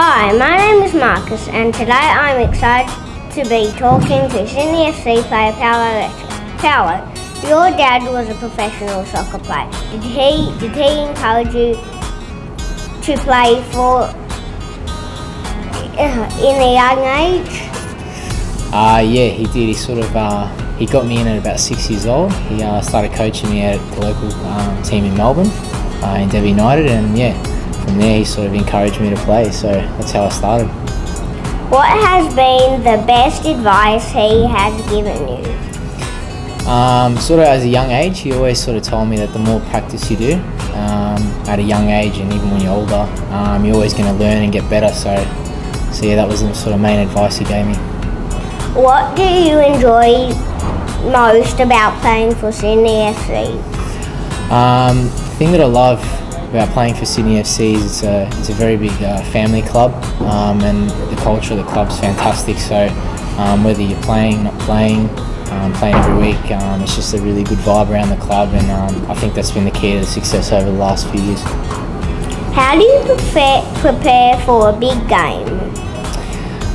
Hi, my name is Marcus, and today I'm excited to be talking to Sydney FC player Paulo. Paulo, your dad was a professional soccer player. Did he did he encourage you to play for uh, in a young age? Uh, yeah, he did. He sort of uh, he got me in at about six years old. He uh, started coaching me at the local um, team in Melbourne, uh, in Dev United, and yeah, from there he sort of encouraged me to play. So that's how I started. What has been the best advice he has given you? Um, sort of as a young age, he always sort of told me that the more practice you do um, at a young age, and even when you're older, um, you're always going to learn and get better. So, so yeah, that was the sort of main advice he gave me. What do you enjoy most about playing for Sydney FC? Um, the thing that I love about playing for Sydney FC is it's a, it's a very big uh, family club um, and the culture of the club's fantastic. So um, whether you're playing, not playing, um, playing every week, um, it's just a really good vibe around the club and um, I think that's been the key to the success over the last few years. How do you prepare, prepare for a big game?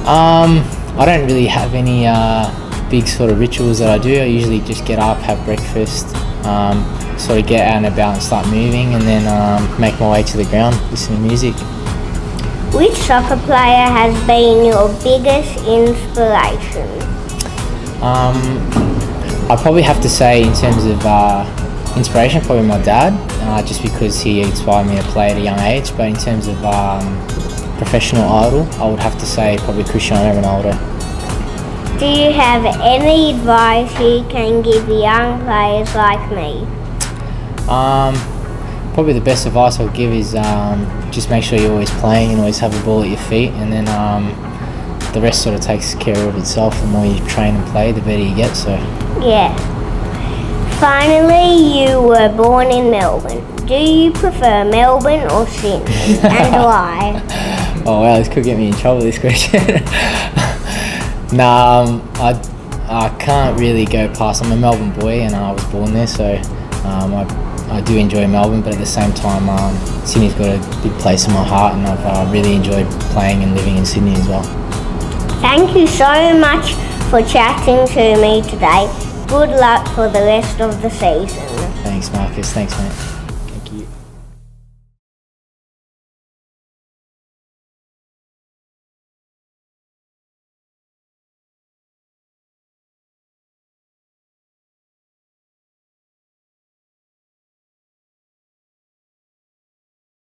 Um, I don't really have any uh, big sort of rituals that I do. I usually just get up, have breakfast, um, sort of get out and about and start moving, and then um, make my way to the ground, listen to music. Which soccer player has been your biggest inspiration? Um, I probably have to say, in terms of uh, inspiration, probably my dad, uh, just because he inspired me to play at a young age. But in terms of um, professional idol, I would have to say probably Cristiano Ronaldo. Do you have any advice you can give young players like me? Um, probably the best advice I'll give is um, just make sure you're always playing and always have a ball at your feet, and then um, the rest sort of takes care of itself. The more you train and play, the better you get. So. Yeah. Finally, you were born in Melbourne. Do you prefer Melbourne or Sydney, and why? Oh wow, this could get me in trouble. This question. nah, um, I I can't really go past. I'm a Melbourne boy, and I was born there, so um, I I do enjoy Melbourne. But at the same time, um, Sydney's got a big place in my heart, and I've uh, really enjoyed playing and living in Sydney as well. Thank you so much for chatting to me today. Good luck for the rest of the season. Thanks, Marcus. Thanks, mate.